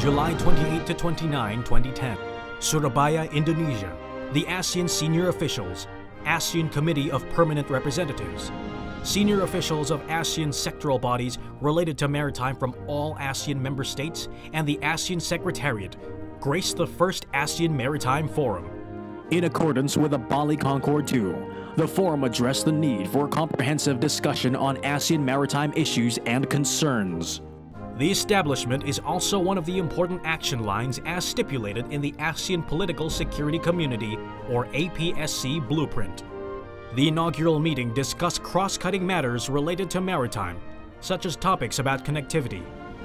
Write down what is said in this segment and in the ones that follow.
July 28 to 29, 2010. Surabaya, Indonesia. The ASEAN senior officials, ASEAN Committee of Permanent Representatives, senior officials of ASEAN sectoral bodies related to maritime from all ASEAN member states, and the ASEAN Secretariat graced the first ASEAN Maritime Forum. In accordance with the Bali Concord II, the forum addressed the need for comprehensive discussion on ASEAN maritime issues and concerns. The establishment is also one of the important action lines as stipulated in the ASEAN Political Security Community, or APSC, blueprint. The inaugural meeting discussed cross-cutting matters related to maritime, such as topics about connectivity,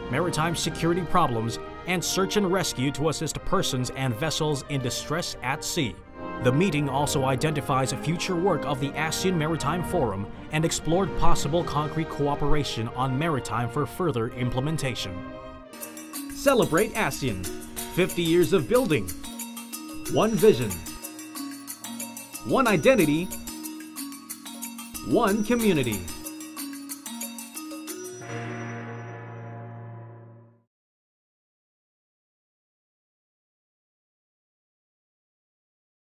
maritime security problems, and search and rescue to assist persons and vessels in distress at sea. The meeting also identifies a future work of the ASEAN Maritime Forum and explored possible concrete cooperation on maritime for further implementation. Celebrate ASEAN 50 years of building, one vision, one identity, one community.